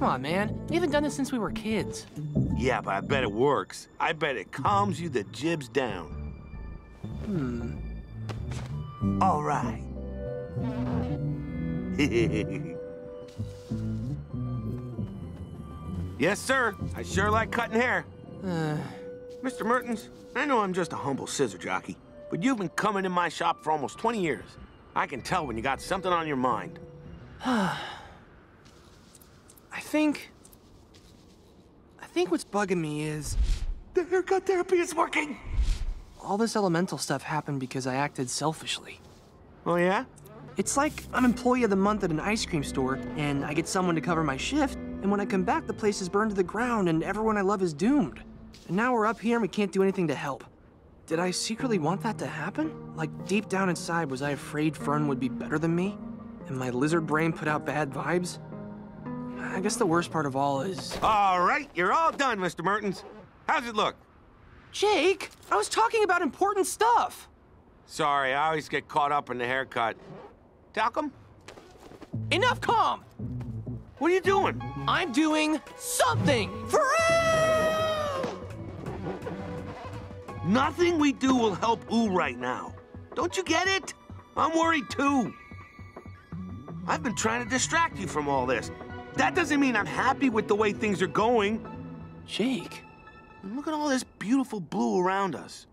Come on, man. We haven't done this since we were kids. Yeah, but I bet it works. I bet it calms you the jibs down. Hmm. All right. yes, sir. I sure like cutting hair. Uh, Mr. Mertens, I know I'm just a humble scissor jockey, but you've been coming in my shop for almost 20 years. I can tell when you got something on your mind. I think... I think what's bugging me is... The haircut therapy is working! All this elemental stuff happened because I acted selfishly. Oh, yeah? It's like I'm employee of the month at an ice cream store, and I get someone to cover my shift, and when I come back, the place is burned to the ground, and everyone I love is doomed. And now we're up here and we can't do anything to help. Did I secretly want that to happen? Like, deep down inside, was I afraid Fern would be better than me? And my lizard brain put out bad vibes? I guess the worst part of all is... All right, you're all done, Mr. Mertens. How's it look? Jake, I was talking about important stuff. Sorry, I always get caught up in the haircut. Talcum? Enough calm! What are you doing? I'm doing something for! Nothing we do will help Ooo right now. Don't you get it? I'm worried too. I've been trying to distract you from all this. That doesn't mean I'm happy with the way things are going. Jake, look at all this beautiful blue around us.